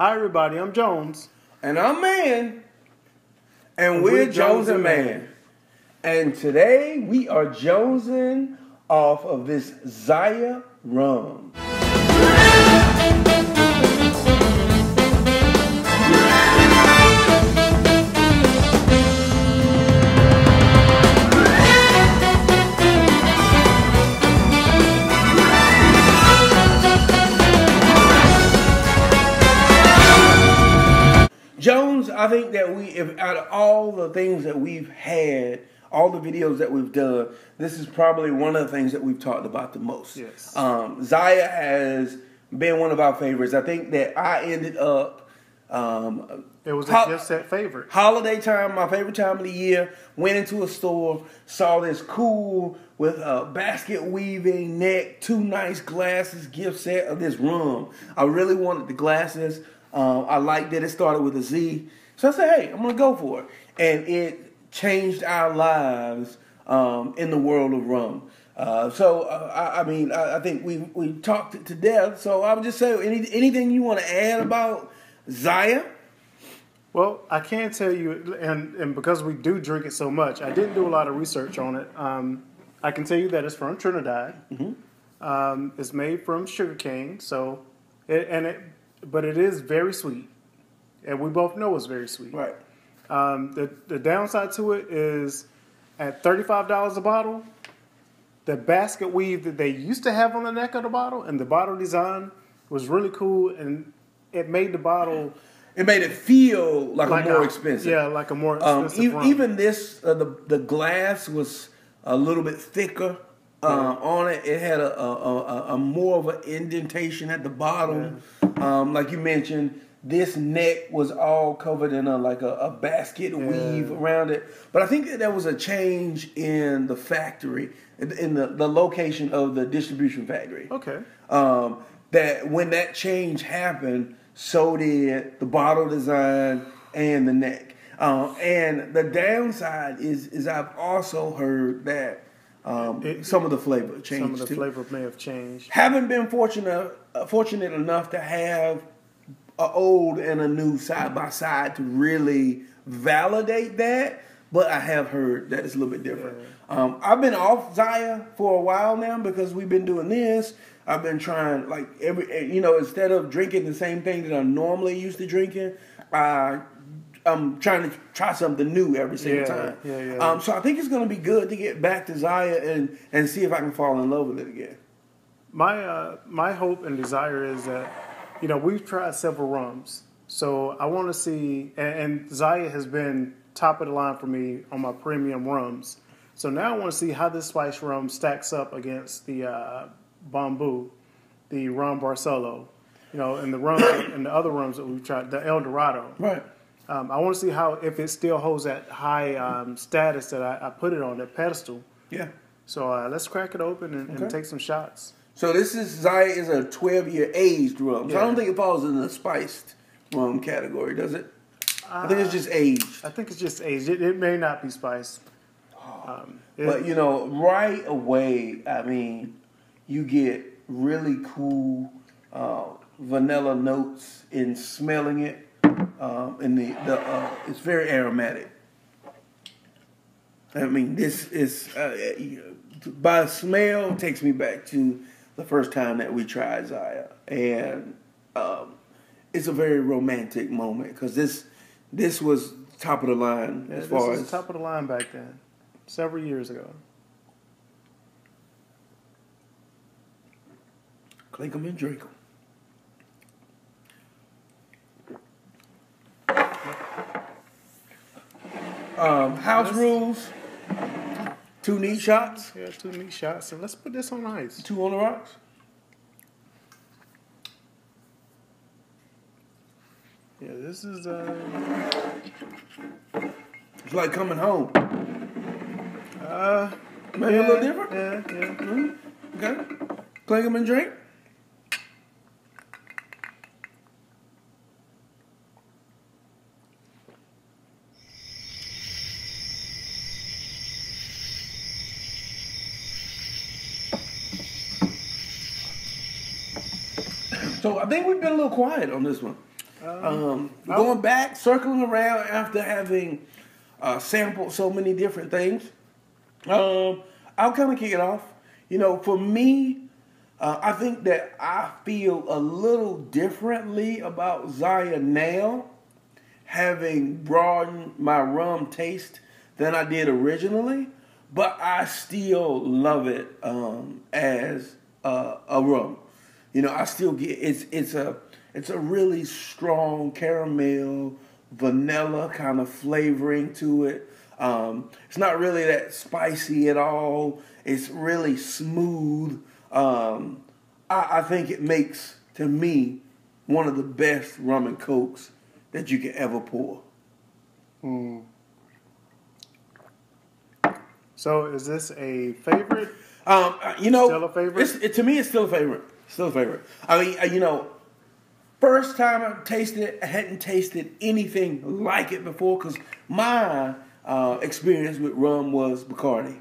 Hi, everybody. I'm Jones. And I'm Mann. And, And we're, we're Jones, Jones and and Mann. Mann. And today we are jonesing off of this Zaya rum. I think that we, if out of all the things that we've had, all the videos that we've done, this is probably one of the things that we've talked about the most. Yes. Um, Zaya has been one of our favorites. I think that I ended up. Um, It was a Ho- gift set favorite. holiday time, my favorite time of the year. Went into a store, saw this cool with a basket weaving neck, two nice glasses gift set of this rum. I really wanted the glasses. Um, I liked that it started with a Z, so I said, "Hey, I'm gonna go for it," and it changed our lives um, in the world of rum. Uh, so uh, I, I mean, I, I think we we talked it to death. So I would just say, any, anything you want to add about Zaya? Well, I can tell you, and, and because we do drink it so much, I didn't do a lot of research on it. Um, I can tell you that it's from Trinidad. Um, it's made from sugarcane, so it, and it, but it is very sweet, and we both know it's very sweet. Right. Um, the the downside to it is at thirty five dollars a bottle, the basket weave that they used to have on the neck of the bottle and the bottle design was really cool, and it made the bottle It made it feel like, like a more a- expensive. Yeah, like a more Um, expensive e- rum. even this, uh, the the glass was a little bit thicker uh, on it. It had a, a, a, a more of an indentation at the bottom. Um, like you mentioned, this neck was all covered in a like a, a basket weave around it. But I think that there was a change in the factory, in, in the, the location of the distribution factory okay. um, that when that change happened, so did the bottle design and the neck. Um, and the downside is is I've also heard that um, It- some of the flavor changed. Some of the too. flavor may have changed. Haven't been fortunate uh, fortunate enough to have a old and a new side by side to really validate that. But I have heard that it's a little bit different. Um, I've been off Zaya for a while now because we've been doing this. I've been trying like every you know instead of drinking the same thing that I'm normally used to drinking, I I'm trying to try something new every single Yeah, time. yeah, yeah. Um, so I think it's going to be good to get back to Zaya and and see if I can fall in love with it again. My uh, my hope and desire is that you know we've tried several rums, so I want to see. And, and Zaya has been top of the line for me on my premium rums. So now I want to see how this spice rum stacks up against the uh, Bamboo, the Rum Barcelo, you know, and the rum and the other rums that we've tried, the El Dorado. Right. Um, I want to see how if it still holds that high um, status that I, I put it on that pedestal. Yeah. So uh, let's crack it open and, and take some shots. So this is Zaya is a 12 year aged rum. So I don't think it falls in the spiced rum category, does it? I think it's just aged. I think it's just aged. It, it may not be spiced. Um, it- But you know, right away, I mean, you get really cool uh, vanilla notes in smelling it. Um, and the, the uh, it's very aromatic. I mean, this is uh, by smell takes me back to the first time that we tried Zaya, and um, it's a very romantic moment because this this was top of the line yeah, as this far as top of the line back then, several years ago. Clink 'em and drink 'em. Um, house rules. Two neat shots. Yeah, two neat shots, and let's put this on ice. Two on the rocks. Yeah, this is uh, It's like coming home. uh, Maybe a little different. Yeah, yeah. Mhm. Okay. Clink 'em and drink. So I think we've been a little quiet on this one. Um, going back, circling around after having uh, sampled so many different things, um, I'll kind of kick it off. You know, for me, uh, I think that I feel a little differently about Zaya now, having broadened my rum taste than I did originally, but I still love it um, as uh, a rum. You know, I still get it's it's a it's a really strong caramel, vanilla kind of flavoring to it. Um, it's not really that spicy at all. It's really smooth. Um, I, I, think it makes, to me, one of the best rum and cokes that you can ever pour. Hmm. So, is this a favorite? Um, you know, still a favorite. It, to me, it's still a favorite. Still a favorite. I mean, uh, you know, first time I tasted it, I hadn't tasted anything like it before because my uh, experience with rum was Bacardi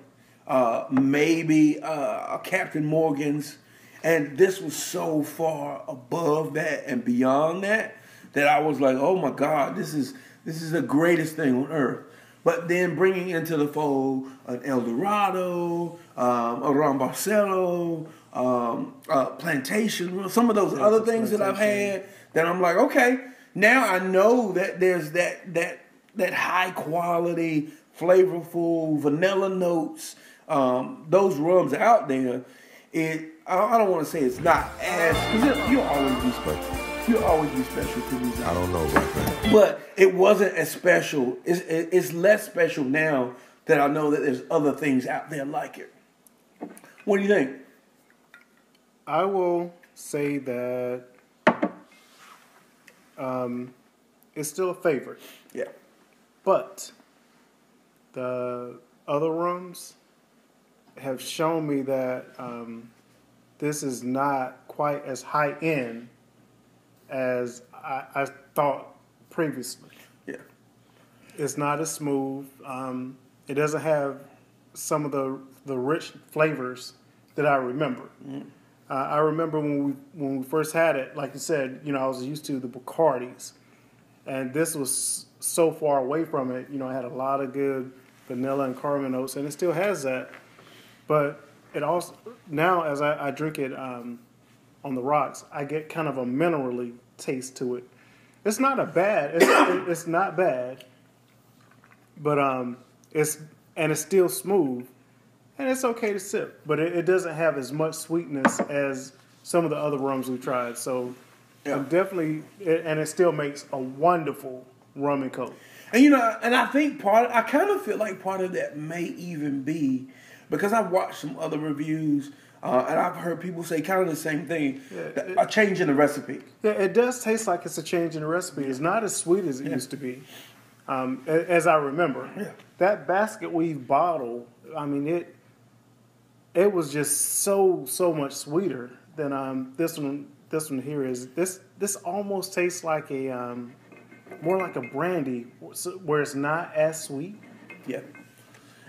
uh, maybe uh, Captain Morgan's, and this was so far above that and beyond that that I was like, oh my God, this is this is the greatest thing on earth. But then bringing into the fold an El Dorado, um, a Ron Barcelo, um, uh, Plantation, some of those yeah, other things that I've had that I'm like, okay, now I know that there's that that that high quality, flavorful vanilla notes um, those rums out there, it I don't want to say it's not as because you'll always be special. You'll always be special to me. I don't know about that, but it wasn't as special. It's it's less special now that I know that there's other things out there like it. What do you think? I will say that um, it's still a favorite. Yeah. But the other rooms have shown me that um, this is not quite as high end as I, I thought previously. Yeah, it's not as smooth. Um, it doesn't have some of the the rich flavors that I remember. Mm. Uh, I remember when we when we first had it, like you said, you know, I was used to the Bacardis, and this was so far away from it. You know, it had a lot of good vanilla and caramel notes, and it still has that. But it also now as I, I drink it um, on the rocks, I get kind of a minerally taste to it. It's not a bad. It's, it's not bad, but um, it's and it's still smooth, and it's okay to sip. But it, it doesn't have as much sweetness as some of the other rums we've tried. So yeah. I'm definitely, and it still makes a wonderful rum and coke. And you know, and I think part, I kind of feel like part of that may even be because I've watched some other reviews. Uh, and I've heard people say kind of the same thing, yeah, it, a change in the recipe. Yeah, it does taste like it's a change in the recipe. It's not as sweet as it yeah. used to be, um, as I remember. Yeah. That basket weave bottle, I mean it. It was just so so much sweeter than um, this one. This one here is this. This almost tastes like a um, more like a brandy, where it's not as sweet. Yeah,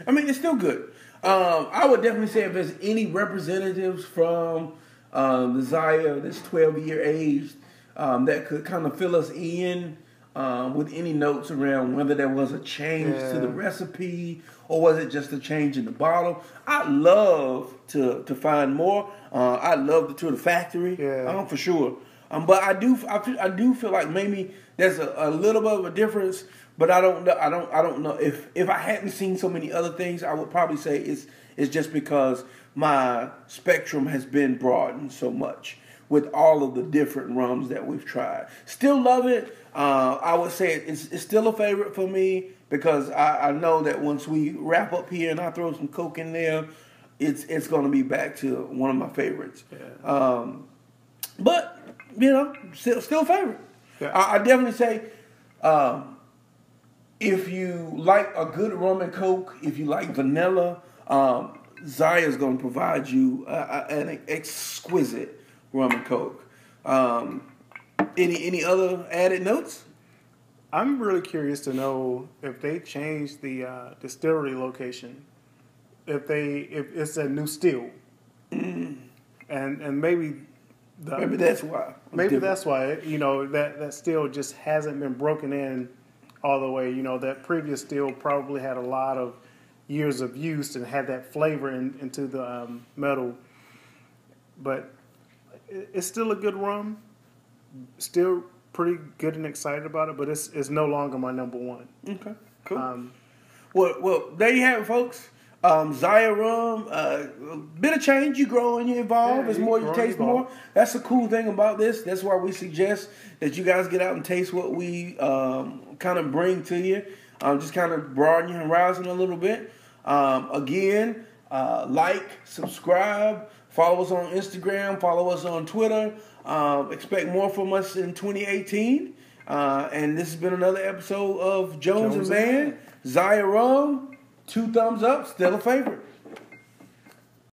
I mean it's still good. Um, I would definitely say if there's any representatives from um, the Zaya that's 12 year age um, that could kind of fill us in um, with any notes around whether there was a change yeah. to the recipe or was it just a change in the bottle. I'd love to to find more. Uh, I'd love to tour the factory, yeah. um, for sure. Um, but I do I, I do feel like maybe there's a, a little bit of a difference but I don't know. I don't. I don't know if if I hadn't seen so many other things, I would probably say it's it's just because my spectrum has been broadened so much with all of the different rums that we've tried. Still love it. Uh, I would say it's, it's still a favorite for me because I, I know that once we wrap up here and I throw some coke in there, it's it's going to be back to one of my favorites. Yeah. Um, but you know, still still a favorite. Yeah. I, I definitely say. Um, if you like a good rum and coke, if you like vanilla, um, Zaya is going to provide you uh, an exquisite rum and coke. Um, any any other added notes? I'm really curious to know if they changed the uh, distillery location. If they if it's a new still, mm. and and maybe the, Maybe that's why. Maybe different. that's why you know that that steel just hasn't been broken in all the way. You know that previous steel probably had a lot of years of use and had that flavor in, into the um, metal, but it's still a good rum. Still pretty good and excited about it, but it's it's no longer my number one. Okay, cool. Um, Well, well, there you have it, folks. Um, Zaya rum, uh, a bit of change. You grow and you evolve. Yeah, it's more, you taste more. That's the cool thing about this. That's why we suggest that you guys get out and taste what we um, kind of bring to you. Um, just kind of broaden your horizon a little bit. Um, again, uh, like, subscribe, follow us on Instagram, follow us on Twitter. Um, expect more from us in 2018. Uh, and this has been another episode of Jones, Jones and Mann. Zaya Rum, two thumbs up, still a favorite.